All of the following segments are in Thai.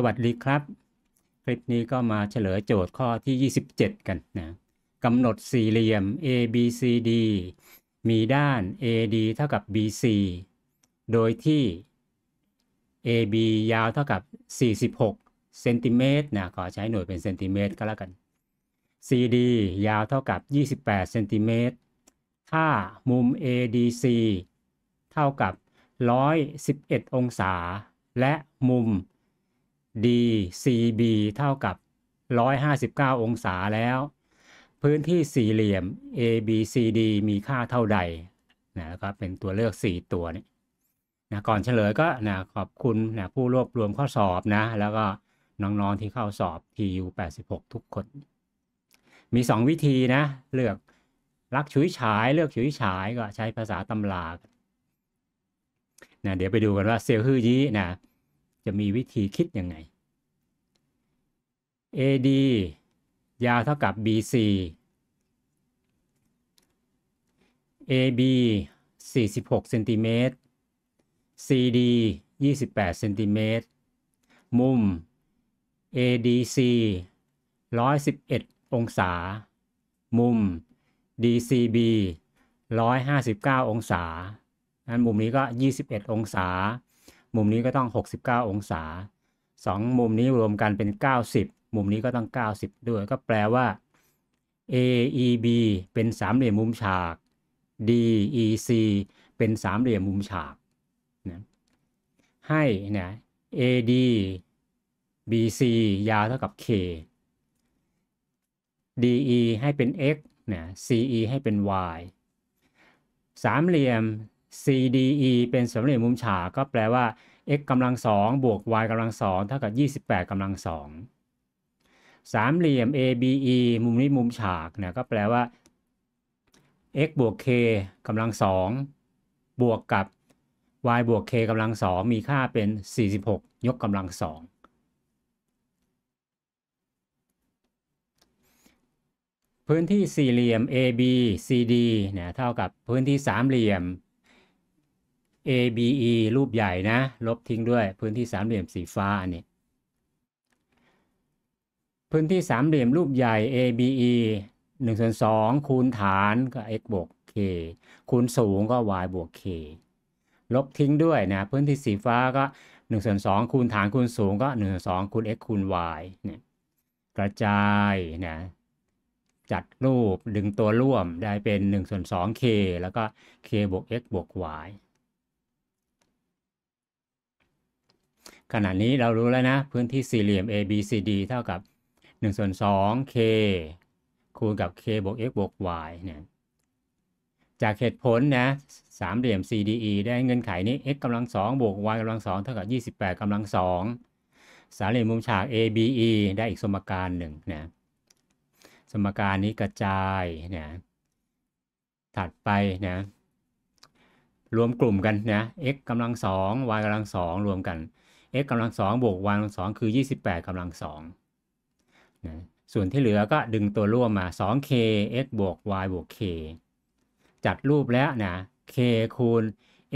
สวัสดีครับ คลิปนี้ก็มาเฉลยโจทย์ข้อที่ 27 กันนะกำหนดสี่เหลี่ยม ABCD มีด้าน AD เท่ากับ BC โดยที่ AB ยาวเท่ากับ 46เซนติเมตรนะขอใช้หน่วยเป็นเซนติเมตรก็แล้วกัน CD ยาวเท่ากับ 28เซนติเมตรถ้ามุม ADC เท่ากับ 111 องศา และมุม DCB เท่ากับ 159 องศาแล้ว พื้นที่สี่เหลี่ยม ABCD มีค่าเท่าใดนะครับเป็นตัวเลือก 4 ตัวนี้นะก่อนเฉลยก็นะขอบคุณนะผู้รวบรวมข้อสอบนะ แล้วก็น้องๆที่เข้าสอบ TU 86 ทุกคน มี 2 วิธีนะ เลือกรักฉุยฉาย เลือกฉุยฉายก็ใช้ภาษาตำรานะเดี๋ยวไปดูกันว่าเซลล์ฮือยีนะ จะมีวิธีคิดยังไง AD ยาวเท่ากับ BC AB 46เซนติเมตร CD 28เซนติเมตร มุม ADC 111 องศา มุม DCB 159 องศานั้นมุมนี้ก็ 21 องศา มุมนี้ก็ต้อง 69 องศา 2 มุมนี้รวมกันเป็น 90 มุมนี้ก็ต้อง 90 ด้วย ก็แปลว่า AEB เป็นสามเหลี่ยมมุมฉาก DEC เป็นสามเหลี่ยมมุมฉากนะให้นะ AD BC ยาวเท่ากับ K DE ให้เป็น x นะ CE ให้เป็น y สามเหลี่ยม CDE เป็นสมเหลี่ยมมุมฉากก็แปลว่า x กำลังสองบวก y กำลังสองเท่ากับ 28กำลังสองสามเหลี่ยม ABE มุมนี้มุมฉากนะก็แปลว่า x บวก k กำลังสองบวกกับ y บวก k กำลังสองมีค่าเป็น 46 ยกกำลังสองพื้นที่สี่เหลี่ยม AB CD เนี่ยเท่ากับพื้นที่สามเหลี่ยม ABE รูปใหญ่นะ ลบทิ้งด้วยพื้นที่สามเหลี่ยมสีฟ้าอันนี้ พื้นที่สามเหลี่ยมรูปใหญ่ ABE 1ส่วน2คูณฐานก็ x บวก k คูณสูงก็ y บวก k ลบทิ้งด้วยนะ พื้นที่สีฟ้าก็1ส่วน2คูณฐานคูณสูงก็1ส่วน2คูณ x คูณ y เนี่ยกระจายนะจัดรูปดึงตัวร่วมได้เป็น1ส่วน 2k แล้วก็ k บวก x บวก y ขณะนี้เรารู้แล้วนะ พื้นที่สี่เหลี่ยม ABCD เท่ากับ1ส่วน 2k คูณกับ k บวก x บวก y เนี่ยจากเหตุผลนะสามเหลี่ยม CDE ได้เงื่อนไขนี้ x กำลัง2บวก y กำลัง2เท่ากับ 28กำลัง2สามเหลี่ยมมุมฉาก ABE ได้อีกสมการหนึ่งนะสมการนี้กระจายนะถัดไปนะรวมกลุ่มกันนะ x กำลัง2 y กำลัง2รวมกัน x กำลัง2บวก y กำลัง2คือ 28กำลัง2นะส่วนที่เหลือก็ดึงตัวร่วมมา 2k x บวก y บวก k จัดรูปแล้วนะ k คูณ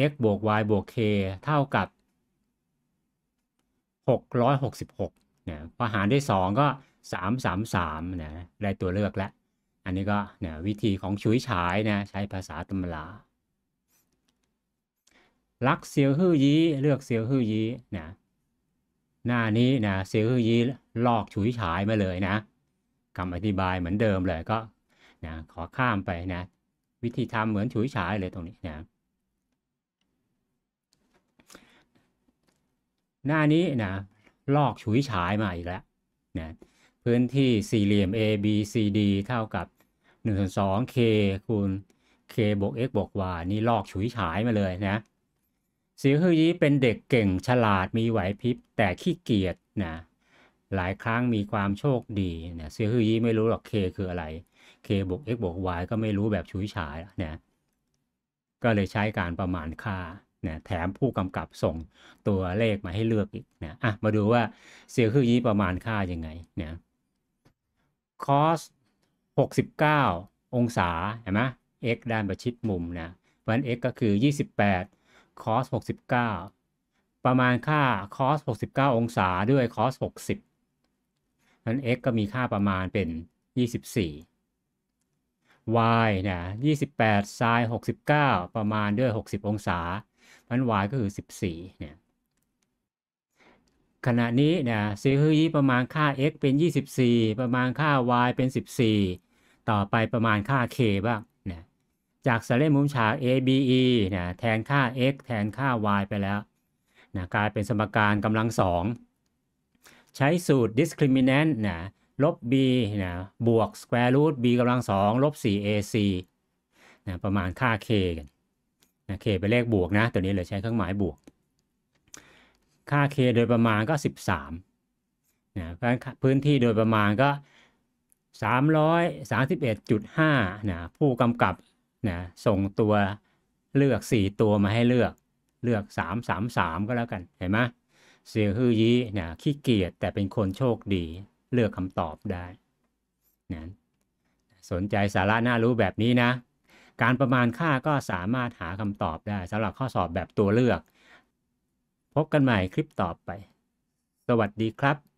x บวก y บวก k เท่ากับ 666นะพอหารด้วย 2 ก็ 333นะได้ตัวเลือกแล้ว อันนี้ก็นะวิธีของชุยฉายนะใช้ภาษาตำราลักเซียวฮื้อยี้เลือกเซียวฮื้อยี้นะ หน้านี้นะเซียวฮื้อยีลอกฉุยฉายมาเลยนะคำอธิบายเหมือนเดิมเลยก็นะขอข้ามไปนะ วิธีทำเหมือนฉุยฉายเลยตรงนี้นะหน้านี้นะลอกฉุยฉายมาอีกแล้วนะพื้นที่สี่เหลี่ยม A B C D เท่ากับ1ส่วน2 k คูณ k บวก x บวก y นี่ลอกฉุยฉายมาเลยนะ สียฮือยี้เป็นเด็กเก่งฉลาดมีไหวพริบแต่ขี้เกียจนะหลายครั้งมีความโชคดีนะเสียฮือยี้ไม่รู้หรอก k คืออะไร k บวก x บวก y ก็ไม่รู้แบบฉุยฉายนะก็เลยใช้การประมาณค่านะแถมผู้กำกับส่งตัวเลขมาให้เลือกอีกนะอะมาดูว่าเสียคือยี้ประมาณค่ายังไงนะ cos 69 องศาเห็นไหม x ด้านประชิดมุมนะเพราะฉะนั้น x ก็คือ 28 cos 69 ประมาณค่า cos 69 องศาด้วย cos 60นั้น x ก็มีค่าประมาณเป็น 24 y นะ28 sin 69 ประมาณด้วย 60 องศาพัน y ก็คือ 14เนี่ยขณะนี้นะซีคือยีประมาณค่า x เป็น 24 ประมาณค่า y เป็น 14 ต่อไปประมาณค่า k บ้าง จากสเลมุมฉาก ABE นะแทนค่า x แทนค่า y ไปแล้วนะกลายเป็นสมการกำลังสองใช้สูตร discriminant นะลบ b นะบวก square root b กำลังสองลบ 4ac นะประมาณค่า k กันนะ k เป็นเลขบวกนะ ตัวนี้เลยใช้เครื่องหมายบวก ค่า k โดยประมาณก็ 13นะเพราะฉะนั้นพื้นที่โดยประมาณก็ 331.5นะผู้กำกับ นะส่งตัวเลือก 4 ตัวมาให้เลือกเลือก 333 ก็แล้วกันเห็นไหมเสียฮือยีนะขี้เกียจแต่เป็นคนโชคดีเลือกคำตอบได้นะสนใจสาระน่ารู้แบบนี้นะ การประมาณค่าก็สามารถหาคำตอบได้สำหรับข้อสอบแบบตัวเลือก พบกันใหม่คลิปต่อไป สวัสดีครับ